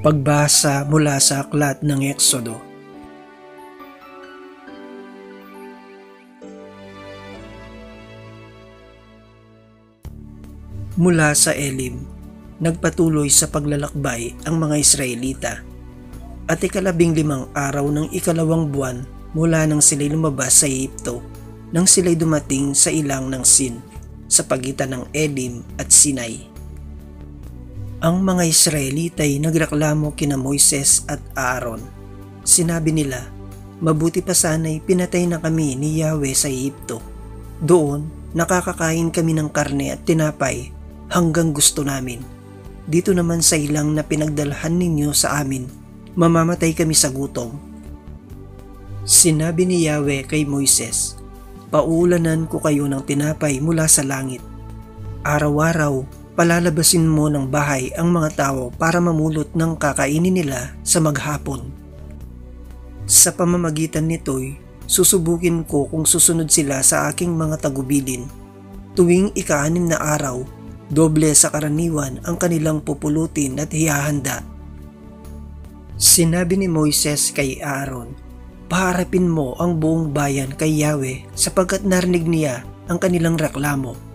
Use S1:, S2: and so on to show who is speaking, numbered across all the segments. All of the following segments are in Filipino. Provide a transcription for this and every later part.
S1: Pagbasa mula sa aklat ng Eksodo. Mula sa Elim, nagpatuloy sa paglalakbay ang mga Israelita at ikalabing limang araw ng ikalawang buwan mula nang sila'y lumabas sa Egypto nang sila'y dumating sa ilang ng Sin sa pagitan ng Elim at Sinai ang mga Israelita ay nagreklamo kina Moises at Aaron. Sinabi nila, mabuti pa sana'y pinatay na kami ni Yahweh sa Egypto. Doon, nakakakain kami ng karne at tinapay hanggang gusto namin. Dito naman sa ilang na pinagdalhan ninyo sa amin, mamamatay kami sa gutom. Sinabi ni Yahweh kay Moises, Paulanan ko kayo ng tinapay mula sa langit. Araw-araw palalabasin mo ng bahay ang mga tao para mamulot ng kakainin nila sa maghapon. Sa pamamagitan nito'y susubukin ko kung susunod sila sa aking mga tagubilin. Tuwing ikaanim na araw, doble sa karaniwan ang kanilang pupulutin at hihahanda. Sinabi ni Moises kay Aaron, Paharapin mo ang buong bayan kay Yahweh sapagkat narinig niya ang kanilang reklamo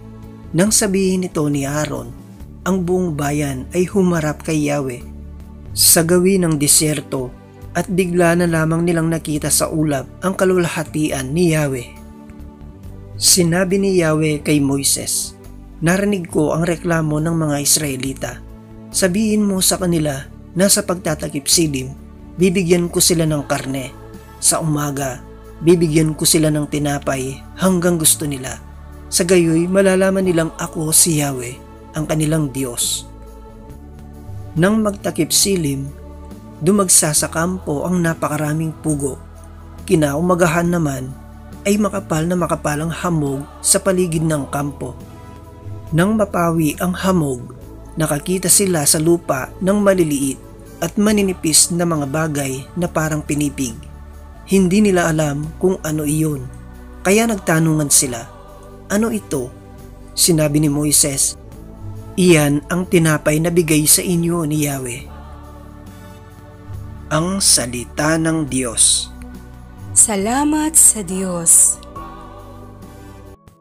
S1: nang sabihin nito ni Aaron, ang buong bayan ay humarap kay Yahweh sa gawi ng disyerto at bigla na lamang nilang nakita sa ulap ang kalulahatian ni Yahweh. Sinabi ni Yahweh kay Moises, Narinig ko ang reklamo ng mga Israelita. Sabihin mo sa kanila na sa pagtatakip silim, bibigyan ko sila ng karne. Sa umaga, bibigyan ko sila ng tinapay hanggang gusto nila sa gayoy malalaman nilang ako si Yahweh, ang kanilang Diyos. Nang magtakip silim, dumagsa sa kampo ang napakaraming pugo. Kinaumagahan naman ay makapal na makapalang hamog sa paligid ng kampo. Nang mapawi ang hamog, nakakita sila sa lupa ng maliliit at maninipis na mga bagay na parang pinipig. Hindi nila alam kung ano iyon, kaya nagtanungan sila ano ito? Sinabi ni Moises, Iyan ang tinapay na bigay sa inyo ni Yahweh. Ang Salita ng Diyos
S2: Salamat sa Diyos.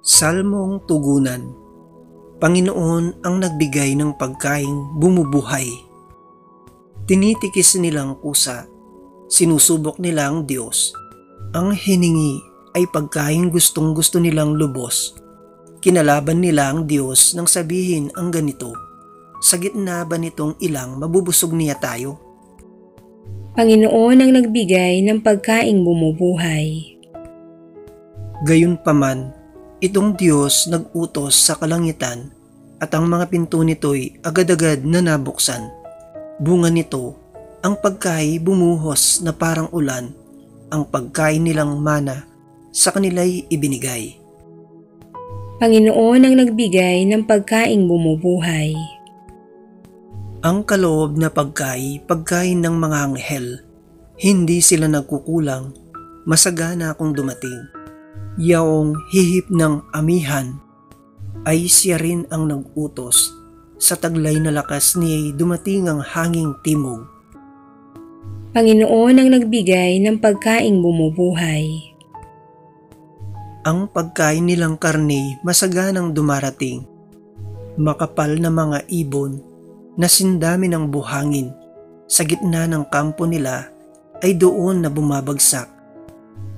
S1: Salmong Tugunan Panginoon ang nagbigay ng pagkaing bumubuhay. Tinitikis nilang kusa, sinusubok nila ang Diyos. Ang hiningi ay pagkain gustong gusto nilang lubos. Kinalaban nila ang Diyos nang sabihin ang ganito, sa gitna ba nitong ilang mabubusog niya tayo?
S2: Panginoon ang nagbigay ng pagkaing bumubuhay.
S1: Gayunpaman, itong Diyos nag-utos sa kalangitan at ang mga pinto nito'y agad-agad na nabuksan. Bunga nito, ang pagkain bumuhos na parang ulan, ang pagkain nilang mana sa kanila'y ibinigay.
S2: Panginoon ang nagbigay ng pagkaing bumubuhay.
S1: Ang kaloob na pagkain, pagkain ng mga anghel, hindi sila nagkukulang, masagana akong dumating. Yaong hihip ng amihan ay siya rin ang nag-utos sa taglay na lakas niya dumating ang hanging timog.
S2: Panginoon ang nagbigay ng pagkaing bumubuhay
S1: ang pagkain nilang karne masaganang dumarating. Makapal na mga ibon na sindami ng buhangin sa gitna ng kampo nila ay doon na bumabagsak.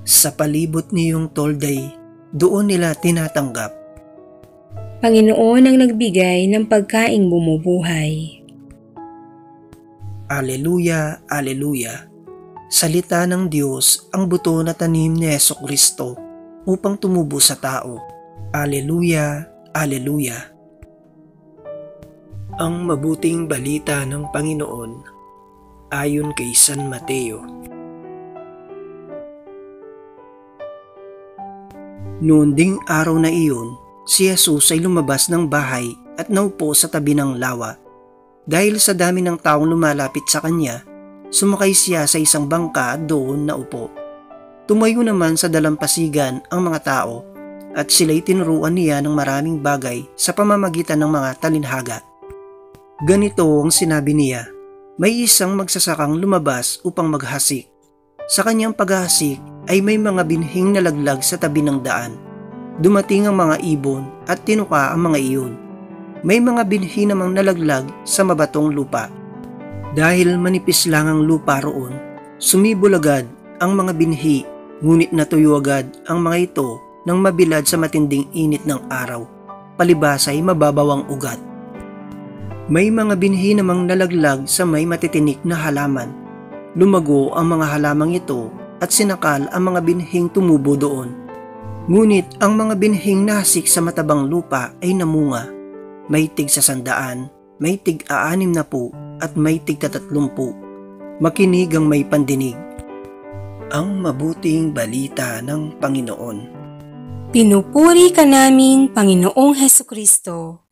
S1: Sa palibot niyong tolday, doon nila tinatanggap.
S2: Panginoon ang nagbigay ng pagkaing bumubuhay.
S1: Aleluya, Aleluya. Salita ng Diyos ang buto na tanim ni Yeso Kristo upang tumubo sa tao. Aleluya, Aleluya. Ang mabuting balita ng Panginoon ayon kay San Mateo. Noon ding araw na iyon, si Jesus ay lumabas ng bahay at naupo sa tabi ng lawa. Dahil sa dami ng taong lumalapit sa kanya, sumakay siya sa isang bangka at doon naupo. Tumayo naman sa dalampasigan ang mga tao at sila'y tinuruan niya ng maraming bagay sa pamamagitan ng mga talinhaga. Ganito ang sinabi niya, may isang magsasakang lumabas upang maghasik. Sa kanyang paghasik ay may mga binhing nalaglag sa tabi ng daan. Dumating ang mga ibon at tinuka ang mga iyon. May mga binhi namang nalaglag sa mabatong lupa. Dahil manipis lang ang lupa roon, sumibol agad ang mga binhi ngunit natuyo agad ang mga ito nang mabilad sa matinding init ng araw. Palibas ay mababaw ang ugat. May mga binhi namang nalaglag sa may matitinik na halaman. Lumago ang mga halamang ito at sinakal ang mga binhing tumubo doon. Ngunit ang mga binhing nasik sa matabang lupa ay namunga. May tig sa sandaan, may tig aanim na po at may tig tatatlumpu. Makinig ang may pandinig. Ang mabuting balita ng Panginoon.
S2: Pinupuri ka namin, Panginoong Heso Kristo.